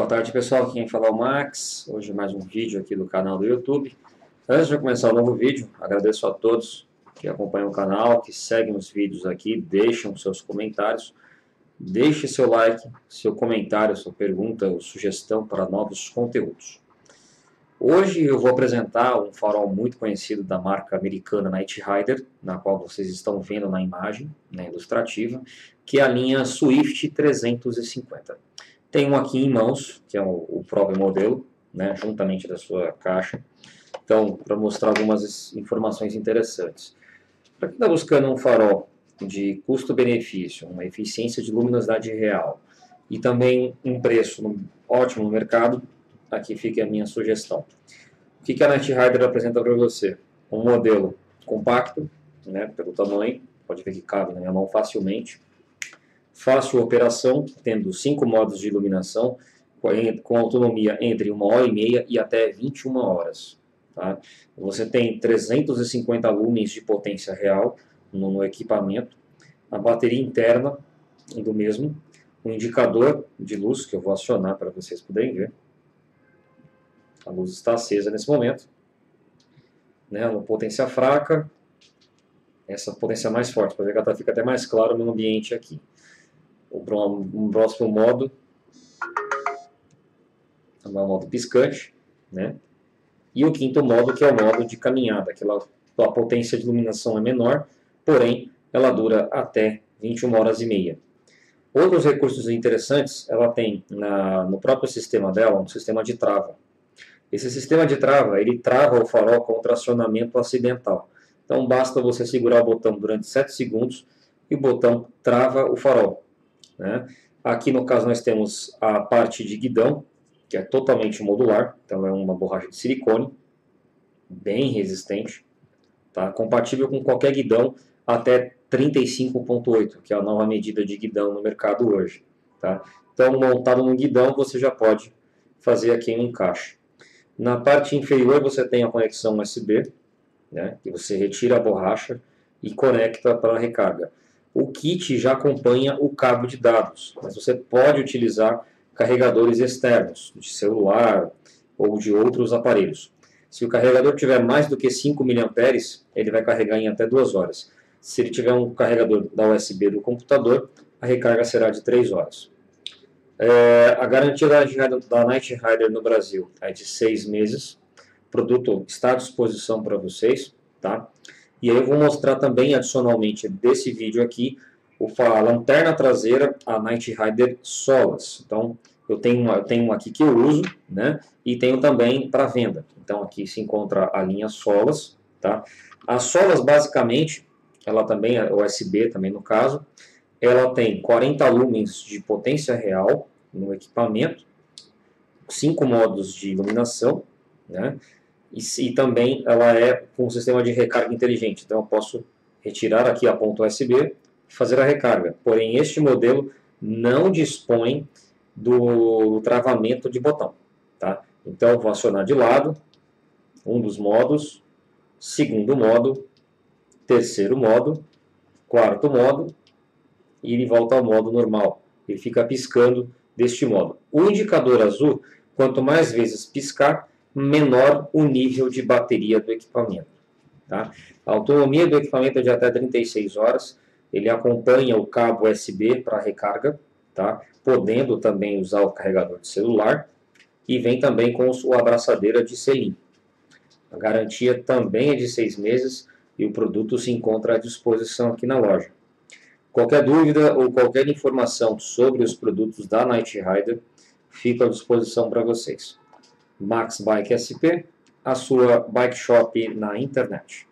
Boa tarde pessoal, quem fala é o Max, hoje mais um vídeo aqui do canal do YouTube. Antes de começar o novo vídeo, agradeço a todos que acompanham o canal, que seguem os vídeos aqui, deixam seus comentários, deixe seu like, seu comentário, sua pergunta ou sugestão para novos conteúdos. Hoje eu vou apresentar um farol muito conhecido da marca americana Night Rider, na qual vocês estão vendo na imagem, na ilustrativa, que é a linha Swift 350. Tenho um aqui em mãos, que é o, o próprio modelo, né, juntamente da sua caixa. Então, para mostrar algumas informações interessantes. Para quem está buscando um farol de custo-benefício, uma eficiência de luminosidade real e também um preço ótimo no mercado, aqui fica a minha sugestão. O que, que a Night Rider apresenta para você? Um modelo compacto, né, pelo tamanho, pode ver que cabe na minha mão facilmente, fácil operação, tendo cinco modos de iluminação, com autonomia entre uma hora e meia e até 21 horas. Tá? Você tem 350 lumens de potência real no, equipamento, a bateria interna do mesmo, um indicador de luz que eu vou acionar para vocês poderem ver. A luz está acesa nesse momento. Né, uma potência fraca, essa potência mais forte, para ver que ela fica até mais claro no ambiente aqui um próximo modo, é o modo piscante, né? E o quinto modo que é o modo de caminhada, que a potência de iluminação é menor, porém ela dura até 21 horas e meia. Outros recursos interessantes, ela tem na, no próprio sistema dela um sistema de trava. Esse sistema de trava, ele trava o farol contra acionamento acidental. Então basta você segurar o botão durante 7 segundos e o botão trava o farol. Né? Aqui no caso nós temos a parte de guidão, que é totalmente modular, então é uma borracha de silicone, bem resistente, tá? compatível com qualquer guidão até 35.8, que é a nova medida de guidão no mercado hoje. Tá? Então montado no guidão você já pode fazer aqui um encaixe. Na parte inferior você tem a conexão USB, né, que você retira a borracha e conecta para a recarga o kit já acompanha o cabo de dados, mas você pode utilizar carregadores externos, de celular ou de outros aparelhos. Se o carregador tiver mais do que 5 mAh, ele vai carregar em até 2 horas. Se ele tiver um carregador da USB do computador, a recarga será de 3 horas. É, a garantia da, da Night Rider no Brasil é de 6 meses. O produto está à disposição para vocês. Tá? E aí eu vou mostrar também, adicionalmente desse vídeo aqui, a lanterna traseira, a Night Rider Solas. Então, eu tenho, eu tenho uma aqui que eu uso, né? E tenho também para venda. Então, aqui se encontra a linha Solas, tá? As Solas, basicamente, ela também é USB, também no caso, ela tem 40 lumens de potência real no equipamento, cinco modos de iluminação, né? E, e também ela é com um sistema de recarga inteligente. Então eu posso retirar aqui a ponta USB e fazer a recarga. Porém, este modelo não dispõe do travamento de botão. Tá? Então eu vou acionar de lado, um dos modos, segundo modo, terceiro modo, quarto modo, e ele volta ao modo normal. Ele fica piscando deste modo. O indicador azul, quanto mais vezes piscar, menor o nível de bateria do equipamento. Tá? A autonomia do equipamento é de até 36 horas, ele acompanha o cabo USB para recarga, tá? podendo também usar o carregador de celular, e vem também com a abraçadeira de selim. A garantia também é de seis meses e o produto se encontra à disposição aqui na loja. Qualquer dúvida ou qualquer informação sobre os produtos da Night Rider, fico à disposição para vocês. Max Bike SP, a sua bike shop na internet.